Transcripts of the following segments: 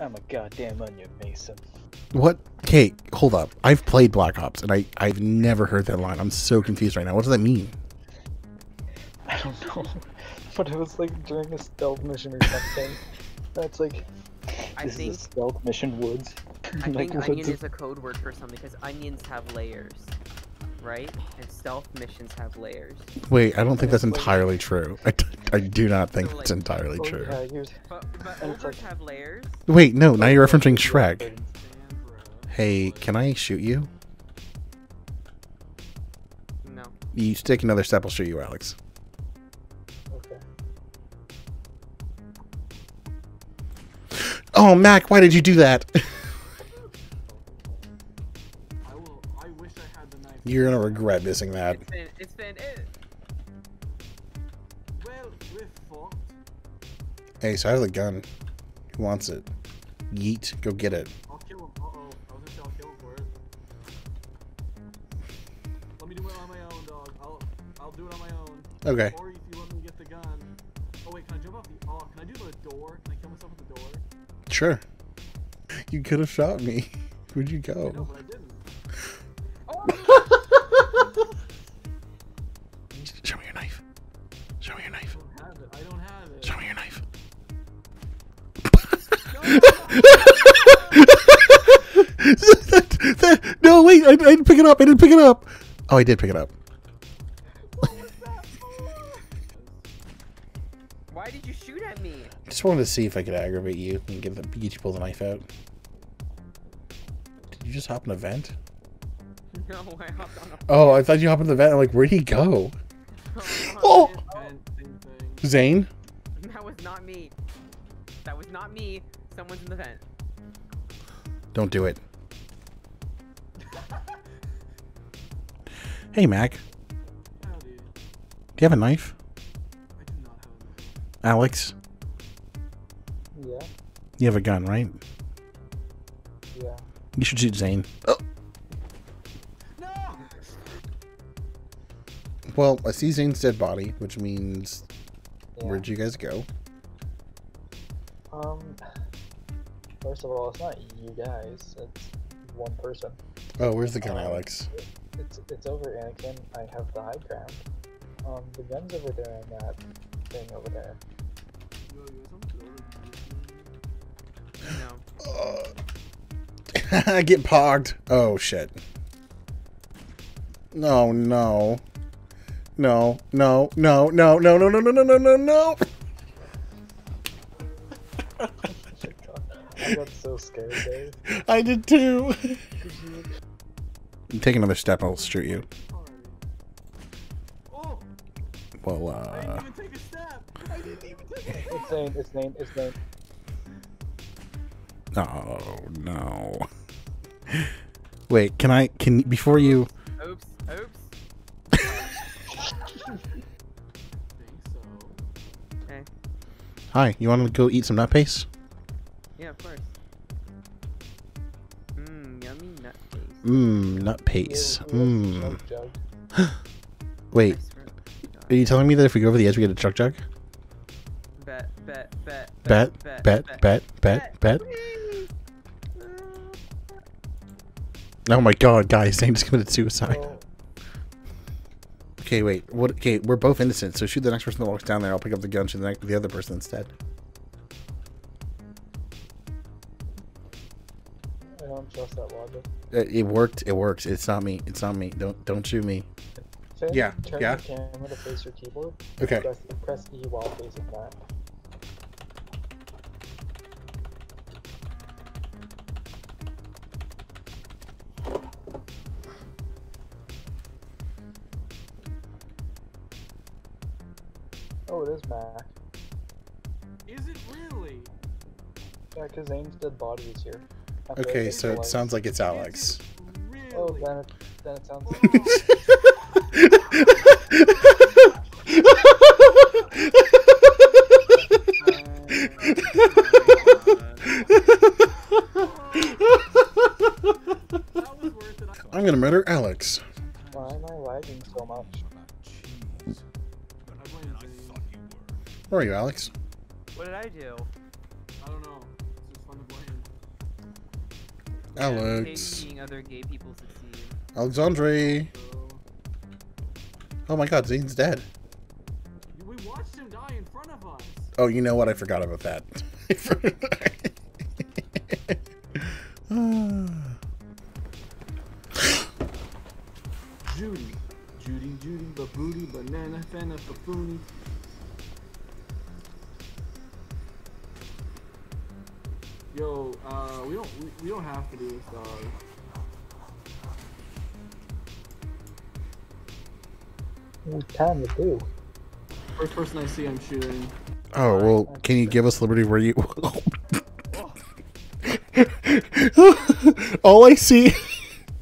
I'm a goddamn onion, Mason. What? Okay, hold up. I've played Black Ops and I I've never heard that line. I'm so confused right now. What does that mean? I don't know, but it was like during a stealth mission or something. That's like I this think is a stealth mission woods. I like think onion is a code word for something because onions have layers, right? And stealth missions have layers. Wait, I don't think that's entirely true. I, I do not think So, it's entirely Oh, true. But but And it's ogres like- have layers. Wait, no, now you're referencing Shrek. Hey, can I shoot you? No. You take another step, I'll shoot you, Alex. Okay. Oh, Mac, why did you do that? You're gonna regret missing that. It's been it's been it. Well, we're fucked. Hey, so I have the gun. Who wants it? Yeet, go get it. I'll kill him. Uh oh. I was gonna say I'll kill him for it. Let me do it on my own, dog. I'll. I'll do it on my own. Okay. Or if you let me get the gun. Oh wait, can I jump off the? Oh, can I do the door? Can I kill myself with the door? Sure. You could have shot me. Where'd you I know, go? It up. I didn't pick it up. Oh, I did pick it up. What was that for? Why did you shoot at me? I Just wanted to see if I could aggravate you and get, the, get you to pull the knife out. Did you just hop in a vent? No, I hopped on a. Oh, I thought you hopped in the vent. I'm like, where'd he go? Oh! Vent thing thing. Zane? that was not me. That was not me. Someone's in the vent. Don't do it. Hey, Mac. Do you have a knife? I do not have a knife. Alex? Yeah, You have a gun, right? yeah. You should shoot Zane. Oh. No! Well, I see Zane's dead body, which means yeah. where'd you guys go? Um. First of all, it's not you guys. It's one person. Oh, where's the gun, Um, Alex? It's it's over Anakin. I have the high ground. Um, the gun's over there in that thing over there. Yo, you guys want to No. Get pogged. Oh shit. No, no. No, no, no, no, no, no, no, no, no, no, no, no. I got so scared, Dave. I did too. Take another step, I'll shoot you. Alrighty. Oh! Well, I didn't uh. even take a step! I didn't even take a step! It's name. It's name. It's name. Oh, no. Wait, can I. Can. Before you. Oops. Oops. I think so. Okay. Hi, you want to go eat some nut paste? Yeah, of course. Mmm, yummy nut paste. Mmm, nut paste. Ew, ew, Mmm. Wait, I swear to God. are you telling me that if we go over the edge, we get a chuck jug? Bet, bet, bet, Bet, bet, bet, bet, bet, bet. Whee! Oh my god, guys, Zane just committed suicide. Okay, wait. What? Okay, we're both innocent, so shoot the next person that walks down there. I'll pick up the gun, shoot the, next, the other person instead. I don't trust that logic. It, it worked. It works. It's not me. It's not me. Don't don't shoot me. Turn, Yeah, Turn yeah. the camera to face your keyboard. Okay. Press, press E while facing that. Oh, it is Mac. Is it really? Yeah, because Zane's dead body is here. I feel Okay, so it sounds like it's Alex. Is it really? Oh, then it, then it sounds. That was worth it. I- I'm gonna murder Alex. Why am I lagging so much? I blame Zane. Where are you, Alex? What did I do? Alex. seeing other gay people succeed. Alexandre. Oh my god, Zane's dead. We watched him die in front of us. Oh, you know what? I forgot about that. Judy. Judy, Judy, but booty, banana, fana, buffoony. Don't, we, we don't have to do this, dog. What time to do? First person I see, I'm shooting. oh well, can you give us liberty where you? all I see,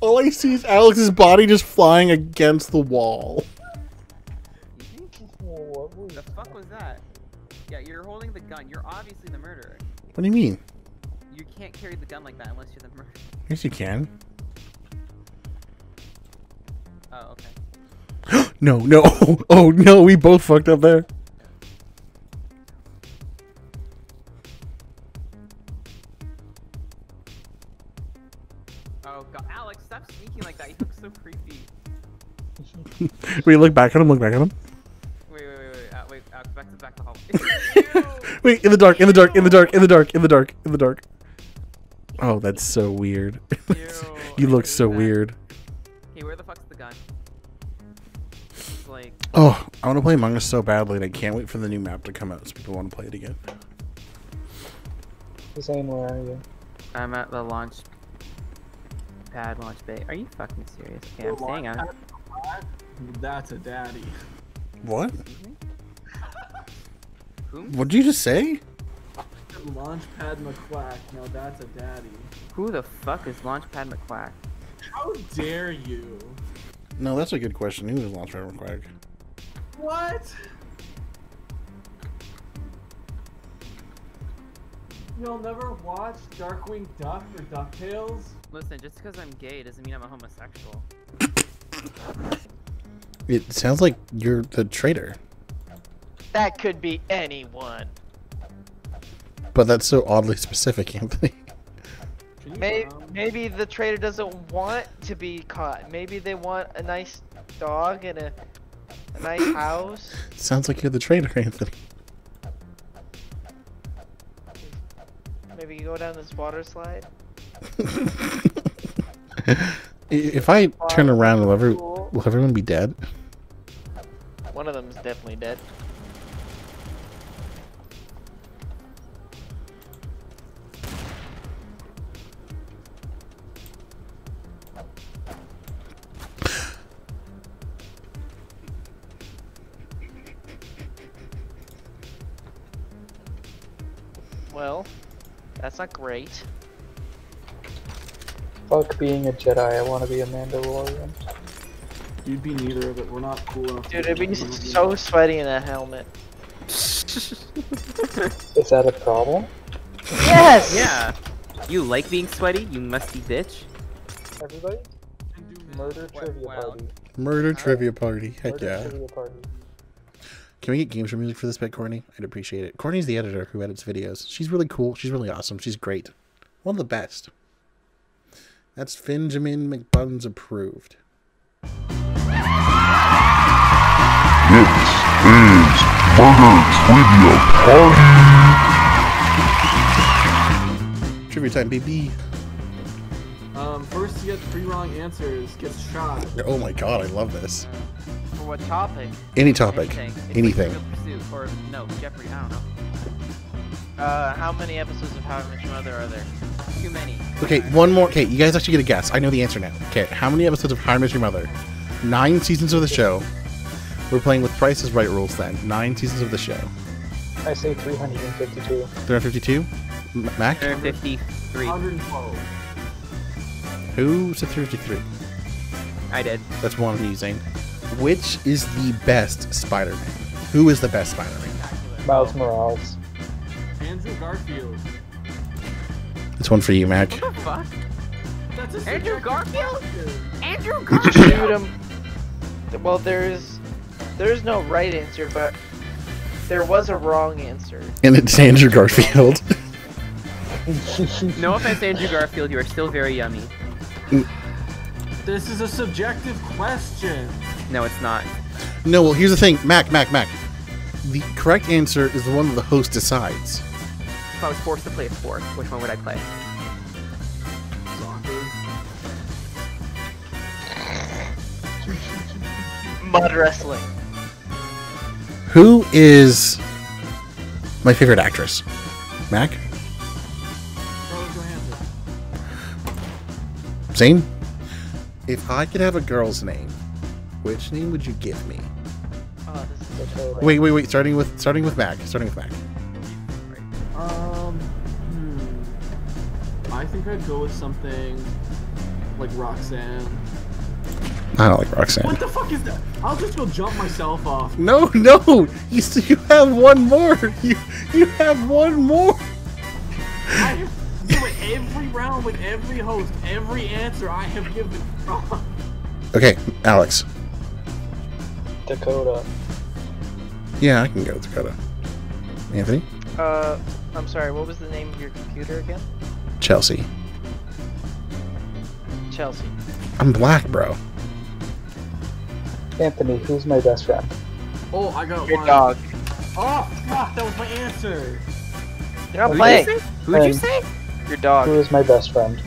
all I see is Alex's body just flying against the wall. What The fuck was that? Yeah, you're holding the gun. You're obviously the murderer. What do you mean? Can't carry the gun like that unless you're the murderer. Yes, you can. Oh, okay. No, no. Oh no, we both fucked up there. Oh god, Alex, stop sneaking like that. You look so creepy. We look back at him. Look back at him. Wait, wait, wait, wait. Uh, wait, Alex, back to back to hallway. Wait, in the dark, in the dark, in the dark, in the dark, in the dark, in the dark. Oh, that's so weird. Ew, you I look so that. weird. Okay, where the fuck's the gun? It's like, Oh, I want to play Among Us so badly, and I can't wait for the new map to come out so people want to play it again. Zane, where are you? I'm at the launch pad launch bay. Are you fucking serious? Okay, I'm The saying. That's a daddy. What? What did you just say? Launchpad McQuack. Now that's a daddy. Who the fuck is Launchpad McQuack? How dare you? No, that's a good question. Who is Launchpad McQuack? What? You'll never watch Darkwing Duck or DuckTales? Listen, just because I'm gay doesn't mean I'm a homosexual. It sounds like you're the traitor, That could be anyone. But that's so oddly specific, Anthony. Maybe, maybe the traitor doesn't want to be caught. Maybe they want a nice dog and a, a nice house. sounds like you're the traitor, Anthony. Maybe you go down this water slide. if I turn around, will, every, will everyone be dead? One of them is definitely dead. Well, that's not great. Fuck being a Jedi, I want to be a Mandalorian. You'd be neither of it. We're not cool enough. Dude, it'd be one so sweaty in that helmet. Is that a problem? Yes! Yeah. You like being sweaty, you musty bitch. Everybody? And Murder trivia well. party. Murder trivia party. Heck Murder yeah. Can we get games room music for this bit, Courtney? I'd appreciate it. Courtney's the editor who edits videos. She's really cool. She's really awesome. She's great. One of the best. That's Benjamin McBuns approved. This is Murder Trivia Party. Trivia time, baby. Um, first to get three wrong answers gets shot. Oh my god, I love this. For what topic? Any topic. Anything. Anything. Pursuit, or no, Jeopardy. I don't know. Uh, how many episodes of How I Met Your Mother are there? Too many. Okay, one more. Okay, you guys actually get a guess. I know the answer now. Okay, how many episodes of How I Met Your Mother? Nine seasons of the show. We're playing with Price is Right rules then. Nine seasons of the show. I say 352. 352? Mac? 353. 112. Who said 353? I did. That's one I'm using. Which is the best Spider Man? Who is the best Spider Man? Miles Morales. Andrew Garfield. It's one for you, Mac. What the fuck? That's a Andrew Garfield? question. Andrew Shoot him. Well, there's there's no right answer, but there was a wrong answer. And it's Andrew Garfield. No offense, Andrew Garfield, you are still very yummy. This is a subjective question. No, it's not. No, well, here's the thing, Mac, Mac, Mac. The correct answer is the one that the host decides. If I was forced to play a sport, which one would I play? Soccer. Mud wrestling. Who is my favorite actress? Mac? Zane? If I could have a girl's name, which name would you give me? Oh, this is Dakota. Wait, wait, wait. Starting with starting with Mac. Starting with Mac. Um, hmm. I think I'd go with something like Roxanne. I don't like Roxanne. What the fuck is that? I'll just go jump myself off. No, no. You you have one more. You you have one more. Every round, with every host, every answer I have given. Okay, Alex. Dakota. Yeah, I can go with Dakota. Anthony. Uh, I'm sorry. What was the name of your computer again? Chelsea. Chelsea. I'm black, bro. Anthony, who's my best friend? oh, I got Your one. dog. Oh, fuck, that was my answer. You're not Who'd you playing. Who'd you say? Your dog. Who is my best friend?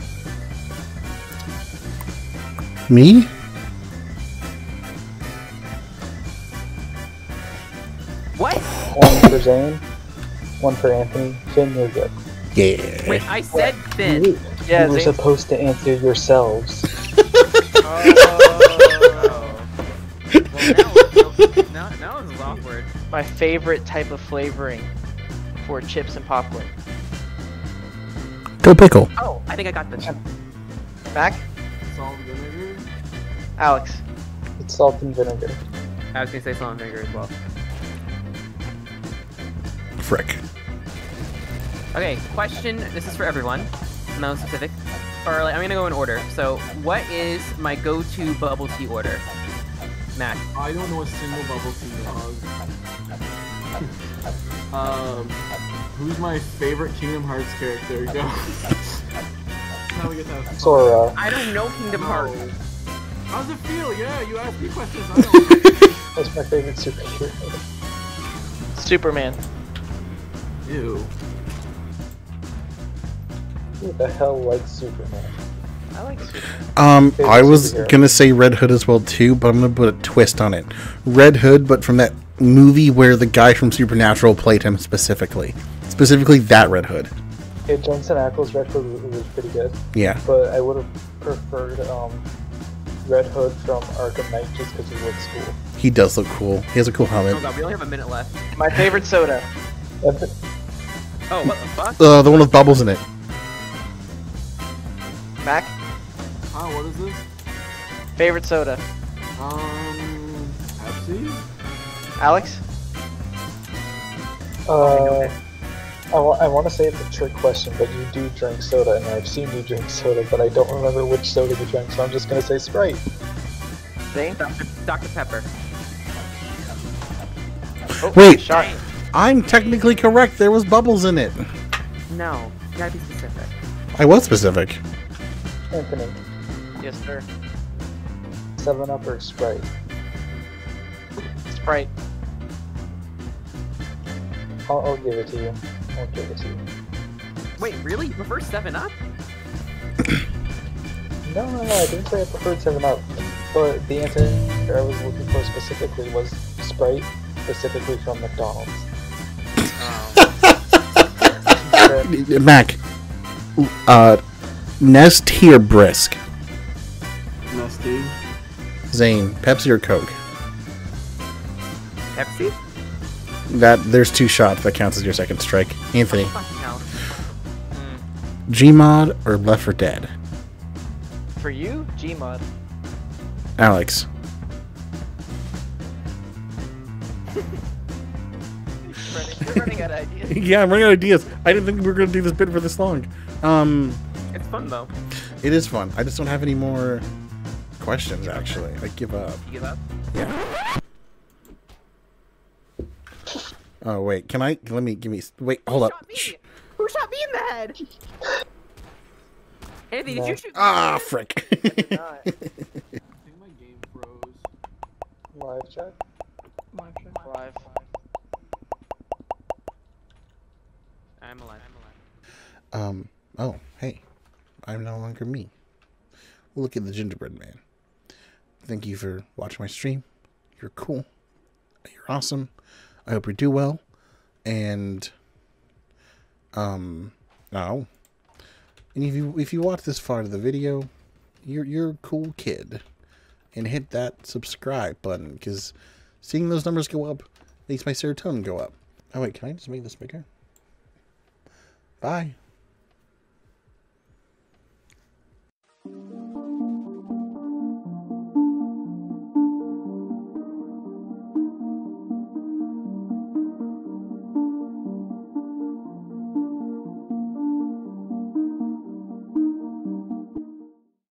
Me? What? One for Zane, one for Anthony. Finn, you're good. Yeah. Wait, I said Finn. You, Yeah, you were Zane. supposed to answer yourselves. Oh. Well, now, now, now this is awkward. My favorite type of flavoring for chips and popcorn. Go pickle. Oh, I think I got this. Mac, Salt and vinegar. Alex. It's salt and vinegar. I was gonna say salt and vinegar as well. Frick. Okay, question. This is for everyone. No specific. Or like, I'm gonna go in order. So, what is my go-to bubble tea order? Mac. I don't know a single bubble tea dog. um, who's my favorite Kingdom Hearts character? Go. How we get that? far. Sora. I don't know Kingdom Hearts. No. How's it feel? Yeah, you asked me questions. I don't. That's my favorite superhero. Superman. Ew. Who the hell likes Superman? I like Superman. Um, Favorite I was superhero. gonna say Red Hood as well too, but I'm gonna put a twist on it. Red Hood, but from that movie where the guy from Supernatural played him specifically. Specifically that Red Hood. Yeah, Jensen Ackles Red Hood was- was pretty good, Yeah. but I would have preferred um, Red Hood from Arkham Knight just because he looks cool. He does look cool. He has a cool helmet. Oh helmet. god, we only have a minute left. My favorite soda. Oh, what the fuck? Uh, the one with bubbles in it. Mac, Huh? What is this? favorite soda. Um, Pepsi. Alex, uh, Oh, I, wa- I want to say it's a trick question, but you do drink soda, and I've seen you drink soda, but I don't remember which soda you drank, so I'm just gonna say Sprite. Zane. Dr. Dr. Pepper. Oh, Wait. Shot. I'm technically correct. There was bubbles in it. No, you gotta be specific. I was specific. Anthony, Yes, sir. Seven Up or Sprite? Sprite. I'll, I'll give it to you. I'll give it to you. Wait, really? You prefer 7 Up? No, no, no. I didn't say I preferred Seven Up, but the answer I was looking for specifically was Sprite, specifically from McDonald's. Oh. Mac. Uh, Nestea brisk. Nestea. Zane, Pepsi or Coke? Pepsi? That there's two shots. That counts as your second strike. Anthony, Fucking hell. Gmod or Left 4 Dead? For you, Gmod. Alex, Running, you're running out of ideas. yeah, I'm running out of ideas. I didn't think we were gonna do this bit for this long. Um, It's fun though. it is fun. I just don't have any more questions. Actually, I give up. You give up? Yeah. Oh wait, can I? Let me give me. Wait, hold up. Shot me. Who shot me in the head? Anthony, did you shoot me? Ah, frick. Not. I think my game froze. Live chat. Live. I'm alive. Um, oh, hey. I'm no longer me. Look at the gingerbread man. Thank you for watching my stream. You're cool. You're awesome. I hope you do well. And um oh. And if you if you watch this far to the video, you're you're a cool kid. And hit that subscribe button because seeing those numbers go up makes my serotonin go up. Oh wait, can I just make this bigger? Bye.